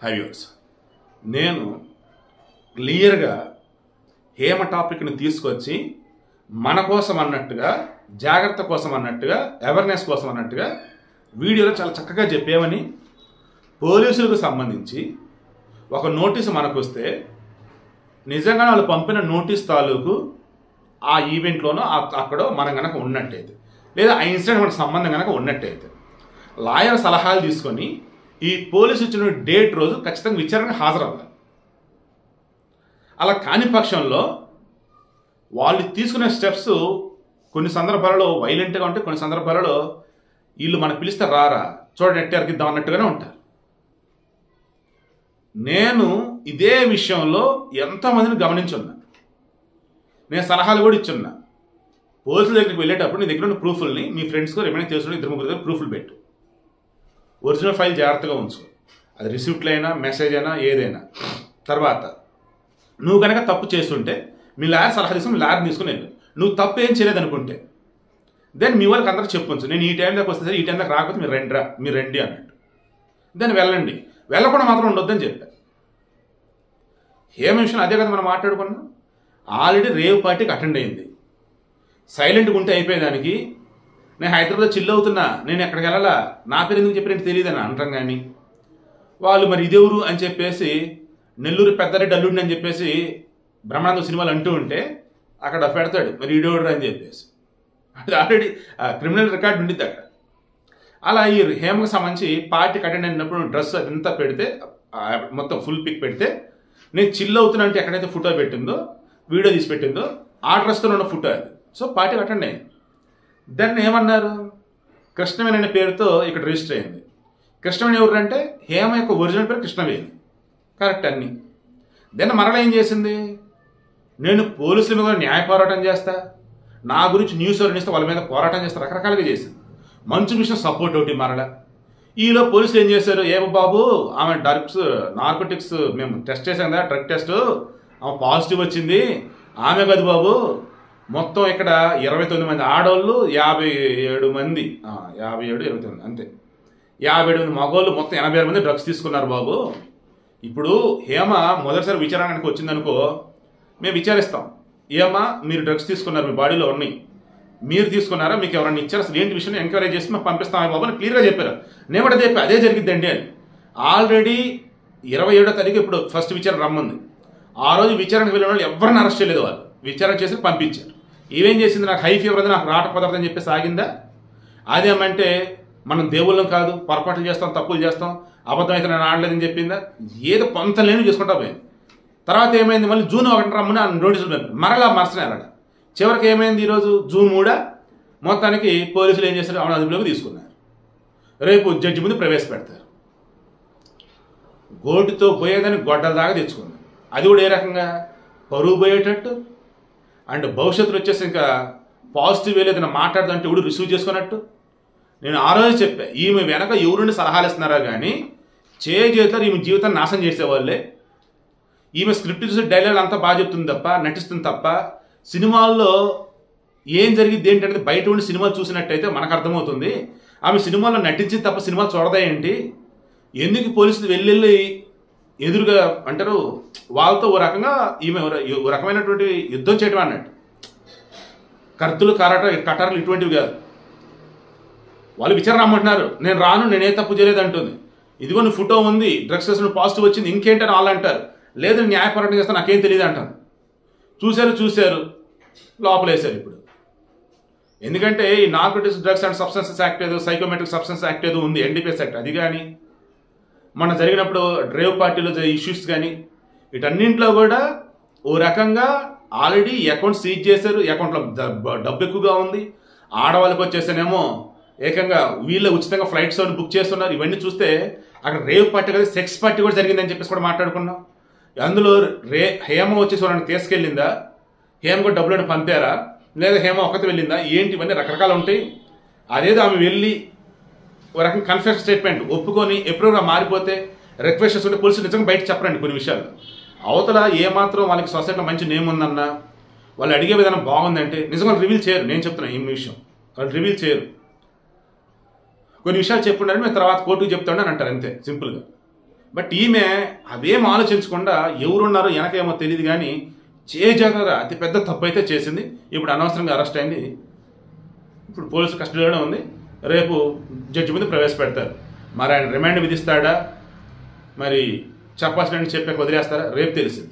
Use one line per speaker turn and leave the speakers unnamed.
హైవ్యూర్స్ నేను క్లియర్గా హేమ టాపిక్ని తీసుకొచ్చి మన కోసం అన్నట్టుగా జాగ్రత్త కోసం అన్నట్టుగా అవేర్నెస్ కోసం అన్నట్టుగా వీడియోలో చాలా చక్కగా చెప్పేవని పోలీసులకు సంబంధించి ఒక నోటీసు మనకు వస్తే నిజంగా వాళ్ళు పంపిన నోటీస్ తాలూకు ఆ ఈవెంట్లోనో అక్కడ అక్కడో మనం కనుక ఉన్నట్టయితే లేదా ఆ ఇన్సిడెంట్ మనకు సంబంధం కనుక ఉన్నట్టయితే లాయర్ సలహాలు తీసుకొని ఈ పోలీసు ఇచ్చిన డేట్ రోజు ఖచ్చితంగా విచారణకు హాజరవ్వాలి. అలా కాని పక్షంలో వాళ్ళు తీసుకునే స్టెప్స్ కొన్ని సందర్భాలలో వైలెంట్గా ఉంటాయి కొన్ని సందర్భాలలో వీళ్ళు మనకు పిలిస్తే రారా చూడండి ఎట్టారికి ఇద్దాం అన్నట్టుగానే ఉంటారు. నేను ఇదే విషయంలో ఎంతమందిని గమనించున్నా. నేను సలహాలు కూడా ఇచ్చున్నా. పోలీసుల దగ్గరికి వెళ్ళేటప్పుడు నీ దగ్గర ఉన్న ప్రూఫ్ల్ని మీ ఫ్రెండ్స్కి ఏమైనా తెలుసు ఇద్దరు ముగ్గురు దగ్గర ప్రూఫ్లు పెట్టు. ఒరిజినల్ ఫైల్ జాగ్రత్తగా ఉంచు. అది రిసిప్ట్లు అయినా మెసేజ్ అయినా ఏదైనా. తర్వాత నువ్వు కనుక తప్పు చేస్తుంటే మీ లాయర్ సలహా తీసుకుని లాయర్ తీసుకుని వెళ్ళు. నువ్వు తప్పు ఏం చేయలేదు అనుకుంటే దెన్ మీ వాళ్ళకి అందరూ చెప్పొచ్చు నేను ఈ టైం దాకా వస్తే సరే ఈ టైం దాకా రాకపోతే మీరు రండి రా మీరు రండి అన్నట్టు. దెన్ వెళ్ళండి. వెళ్ళకుండా మాత్రం ఉండొద్దని చెప్పా. ఏం విషయం అదే కదా మనం మాట్లాడుకున్నాం. ఆల్రెడీ రేవ్ పార్టీకి అటెండ్ అయింది. సైలెంట్గా ఉంటే అయిపోయేదానికి నేను హైదరాబాద్ చిల్ అవుతున్నా. నేను ఎక్కడికి వెళ్ళాలా? నా పేరు ఎందుకు చెప్పి తెలియదని అంటాం కానీ వాళ్ళు మరి ఇదెవరు అని చెప్పేసి నెల్లూరు పెద్దరెడ్డి అల్లుడిని అని చెప్పేసి బ్రహ్మానందం సినిమాలు అంటూ ఉంటే అక్కడ పెడతాడు. మరి ఈడోడు అని చెప్పేసి. అది ఆల్రెడీ క్రిమినల్ రికార్డు ఉండిద్ది అక్కడ. అలా ఈ హేమకు సంబంధించి పార్టీకి అటెండ్ అయినప్పుడు డ్రెస్ అదంతా పెడితే మొత్తం ఫుల్ పిక్ పెడితే నేను చిల్ అవుతున్నా అంటే ఎక్కడైతే ఫోటో పెట్టిందో వీడియో తీసి పెట్టిందో ఆ డ్రెస్తో ఉన్న ఫోటో అది. సో పార్టీకి అటెండ్ అయింది దాన్ని ఏమన్నారు? కృష్ణవేణి అనే పేరుతో ఇక్కడ రిజిస్టర్ అయింది. కృష్ణవేణి ఎవరంటే అంటే హేమ యొక్క ఒరిజినల్ పేరు కృష్ణవేణి. కరెక్ట్ అన్ని. దెన్ మరలా ఏం చేసింది? నేను పోలీసుల మీద న్యాయ పోరాటం చేస్తా. నా గురించి న్యూస్ వర్ణిస్తే వాళ్ళ మీద పోరాటం చేస్తా రకరకాలుగా చేసింది. మంచి మిషన్ సపోర్ట్ ఒకటి మరలా. ఈలో పోలీసులు ఏం చేశారు? ఏమో బాబు ఆమె డ్రగ్స్ నార్కోటిక్స్ మేము టెస్ట్ చేసాం కదా డ్రగ్ టెస్ట్. ఆమె పాజిటివ్ వచ్చింది. ఆమె కాదు బాబు మొత్తం ఇక్కడ ఇరవై తొమ్మిది మంది ఆడవాళ్ళు యాభై ఏడు మంది. యాభై ఏడు ఇరవై తొమ్మిది అంతే. యాభై ఏడు మంది మగవాళ్ళు మొత్తం ఎనభై ఆరు మంది డ్రగ్స్ తీసుకున్నారు బాబు. ఇప్పుడు హేమ మొదటిసారి విచారణకు వచ్చిందనుకో మేము విచారిస్తాం. ఏమా మీరు డ్రగ్స్ తీసుకున్నారు మీ బాడీలో ఉన్నాయి. మీరు తీసుకున్నారా మీకు ఎవరైనా ఇచ్చారు? అసలు ఏంటి విషయం? ఎంక్వైరీ చేసి మేము పంపిస్తామని బాబు అని క్లియర్గా చెప్పారు. నేను కూడా చెప్పి అదే జరిగిద్దండి అని. ఆల్రెడీ ఇరవై ఏడో తారీఖు ఇప్పుడు ఫస్ట్ విచారణ రమ్మంది. ఆ రోజు విచారణకు వెళ్ళిన వాళ్ళు ఎవరిని అరెస్ట్ చేయలేదు వాళ్ళు. విచారణ చేసి పంపించారు. ఏమేం చేసింది? నాకు హై ఫీవర్ అది నాకు రాట పదార్థం చెప్పి సాగిందా? అదేమంటే మనం దేవుళ్ళం కాదు పొరపాట్లు చేస్తాం తప్పులు చేస్తాం అబద్ధం అయితే నేను ఆడలేదని చెప్పిందా? ఏదో కొంత లేని చూసుకుంటా పోయింది. తర్వాత ఏమైంది? మళ్ళీ జూన్ ఒకటి రమ్మని నోటీసులు పంపారు. మరలా మరుసనే చివరికి ఏమైంది ఈరోజు? జూన్ మూడా? మొత్తానికి పోలీసులు ఏం చేశారు? ఆమెను అదుపులోకి తీసుకున్నారు. రేపు జడ్జి ముందు ప్రవేశపెడతారు. గోటుతో పోయేదని గొడ్డల దాకా తెచ్చుకున్నారు. అది కూడా ఏ రకంగా? పరువు పోయేటట్టు? అండ్ భవిష్యత్తులో వచ్చేసి ఇంకా పాజిటివ్ వేలు ఏదైనా మాట్లాడదంటే ఎవడు రిసీవ్ చేసుకున్నట్టు? నేను ఆ రోజు చెప్పా ఈమె వెనక ఎవరుండి సలహాలు ఇస్తున్నారా కానీ చేతులు ఈమె జీవితాన్ని నాశనం చేసేవాళ్ళే. ఈమె స్క్రిప్ట్ చూసి డైలాగ్ అంతా బాగా చెప్తుంది తప్ప నటిస్తుంది తప్ప సినిమాల్లో ఏం జరిగింది ఏంటంటే బయట ఉండి సినిమాలు చూసినట్టయితే మనకు అర్థమవుతుంది. ఆమె సినిమాలో నటించింది తప్ప సినిమా చూడదా ఏంటి? ఎందుకు పోలీసులు వెళ్ళి ఎదురుగా అంటారు వాళ్ళతో ఓ రకంగా ఈమె ఓ రకమైనటువంటి యుద్ధం చేయడం అన్నట్టు. కర్తులు కరట కటారులు ఇటువంటివి కాదు. వాళ్ళు విచారణ రమ్మంటున్నారు నేను రాను నేనే తప్పు చేయలేదు అంటుంది. ఇదిగో నీ ఫోటో ఉంది డ్రగ్స్ టెస్ట్ పాజిటివ్ వచ్చింది ఇంకేంటని వాళ్ళు అంటారు. లేదు న్యాయపరంగా చేస్తా నాకేం తెలియదు అంటాను చూశారు చూశారు లోపలేశారు ఇప్పుడు. ఎందుకంటే ఈ narcotics drugs and substances act ఏదో సైకోమెట్రిక్ సబ్స్టెన్స్ యాక్ట్ ఏదో ఉంది ఎన్డీపీఎస్ యాక్ట్ అది కానీ మన జరిగినప్పుడు డ్రైవ్ పార్టీలో జరిగే ఇష్యూస్ కానీ వీటన్నింటిలో కూడా ఓ రకంగా ఆల్రెడీ అకౌంట్ సీజ్ చేశారు. అకౌంట్లో డబ్బు ఎక్కువగా ఉంది. ఆడవాళ్ళకి వచ్చేసానేమో ఏకంగా వీళ్ళ ఉచితంగా ఫ్లైట్స్ అని బుక్ చేస్తున్నారు. ఇవన్నీ చూస్తే అక్కడ రేవ్ పార్టీ కదా సెక్స్ పార్టీ కూడా జరిగిందని చెప్పేసి కూడా మాట్లాడుకున్నాం. అందులో రే హేమ వచ్చేసి వాళ్ళని తీసుకెళ్ళిందా? హేమ కూడా డబ్బులను పంపారా? లేదా హేమ ఒకటి వెళ్ళిందా? ఏంటి? ఇవన్నీ రకరకాలు ఉంటాయి. అదేదో ఆమె వెళ్ళి ఒక రకం కన్ఫెషన్ స్టేట్మెంట్ ఒప్పుకొని ఎప్పుడుగా మారిపోతే రిక్వెస్ట్ ఉంటే పోలీసులు నిజంగా బయట చెప్పరండి కొన్ని విషయాలు. అవతల ఏమాత్రం వాళ్ళకి సొసైటీలో మంచి నేమ్ ఉందన్నా వాళ్ళు అడిగే విధానం బాగుందంటే నిజంగా రివీల్ చేయరు. నేను చెప్తున్నా ఈ విషయం. వాళ్ళు రివీల్ చేయరు. కొన్ని విషయాలు చెప్పుండారు మేము తర్వాత కోర్టుకు చెప్తాడు అని అంటారు అంతే సింపుల్గా బట్ ఈమె అవేం ఆలోచించకుండా ఎవరున్నారో వెనకేమో తెలియదు కానీ చేజాగ్రత్త అతి పెద్ద తప్పు అయితే చేసింది. ఇప్పుడు అనవసరంగా అరెస్ట్ అయింది. ఇప్పుడు పోలీసు కస్టడీలోనే ఉంది. రేపు జడ్జి ముందు ప్రవేశపెడతారు. మరి ఆయన రిమాండ్ విధిస్తాడా? మరి చెప్పాల్సిన చెప్పాక వదిలేస్తారా? రేపు తెలిసింది.